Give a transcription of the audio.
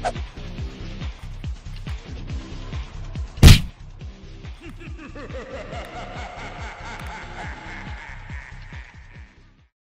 Ha ha ha ha!